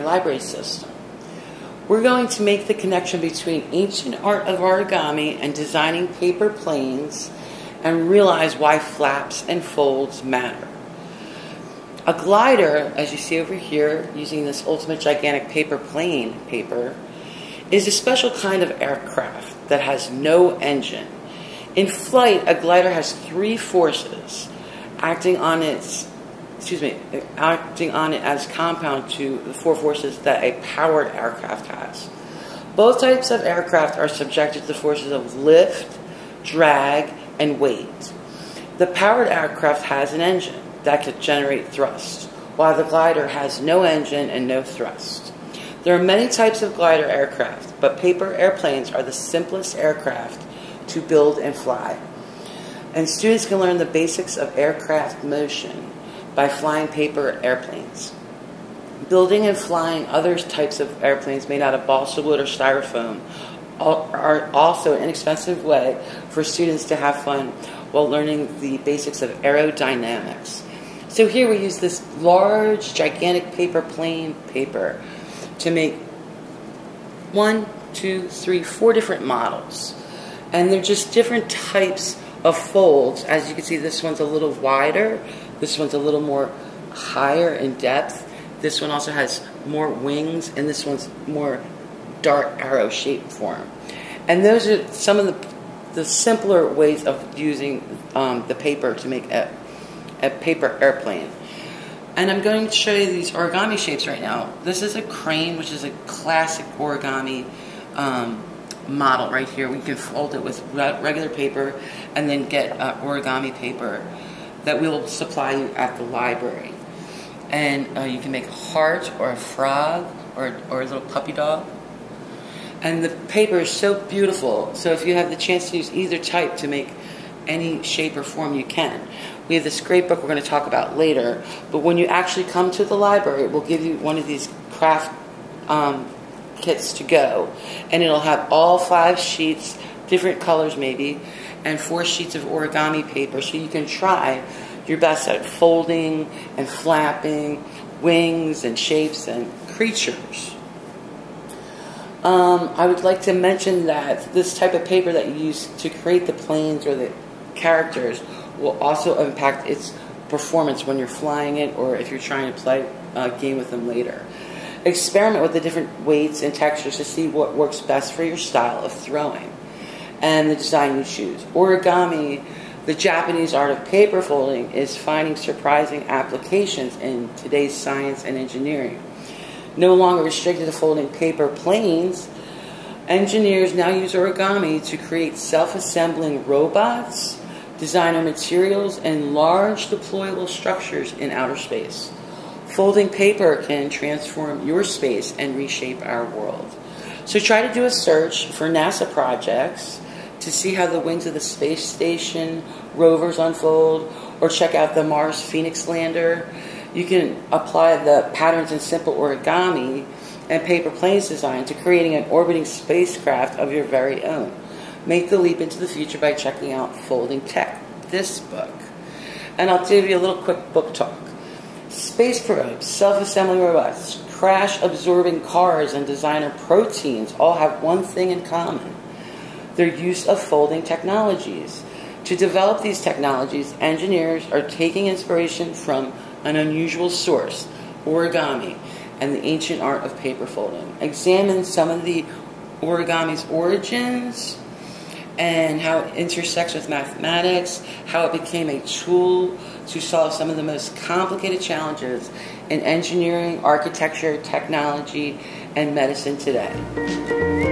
library system. We're going to make the connection between ancient art of origami and designing paper planes and realize why flaps and folds matter. A glider, as you see over here, using this ultimate gigantic paper plane paper, is a special kind of aircraft that has no engine. In flight, a glider has three forces acting on its excuse me, acting on it as compound to the four forces that a powered aircraft has. Both types of aircraft are subjected to the forces of lift, drag, and weight. The powered aircraft has an engine that could generate thrust, while the glider has no engine and no thrust. There are many types of glider aircraft, but paper airplanes are the simplest aircraft to build and fly. And students can learn the basics of aircraft motion by flying paper airplanes. Building and flying other types of airplanes made out of balsa wood or styrofoam are also an inexpensive way for students to have fun while learning the basics of aerodynamics. So here we use this large, gigantic paper plane paper to make one, two, three, four different models. And they're just different types of folds. As you can see, this one's a little wider this one's a little more higher in depth. This one also has more wings, and this one's more dart arrow shaped form. And those are some of the, the simpler ways of using um, the paper to make a, a paper airplane. And I'm going to show you these origami shapes right now. This is a crane, which is a classic origami um, model right here. We can fold it with regular paper and then get uh, origami paper that we'll supply you at the library. And uh, you can make a heart or a frog or, or a little puppy dog. And the paper is so beautiful. So if you have the chance to use either type to make any shape or form, you can. We have this great book we're going to talk about later. But when you actually come to the library, we'll give you one of these craft um, kits to go. And it'll have all five sheets, different colors maybe and four sheets of origami paper so you can try your best at folding and flapping wings and shapes and creatures. Um, I would like to mention that this type of paper that you use to create the planes or the characters will also impact its performance when you're flying it or if you're trying to play a game with them later. Experiment with the different weights and textures to see what works best for your style of throwing and the design you choose. Origami, the Japanese art of paper folding, is finding surprising applications in today's science and engineering. No longer restricted to folding paper planes, engineers now use origami to create self assembling robots, designer materials, and large deployable structures in outer space. Folding paper can transform your space and reshape our world. So try to do a search for NASA projects to see how the wings of the space station rovers unfold, or check out the Mars Phoenix lander. You can apply the patterns in simple origami and paper planes design to creating an orbiting spacecraft of your very own. Make the leap into the future by checking out Folding Tech, this book. And I'll give you a little quick book talk. Space probes, self-assembling robots, crash-absorbing cars, and designer proteins all have one thing in common their use of folding technologies. To develop these technologies, engineers are taking inspiration from an unusual source, origami, and the ancient art of paper folding. Examine some of the origami's origins and how it intersects with mathematics, how it became a tool to solve some of the most complicated challenges in engineering, architecture, technology, and medicine today.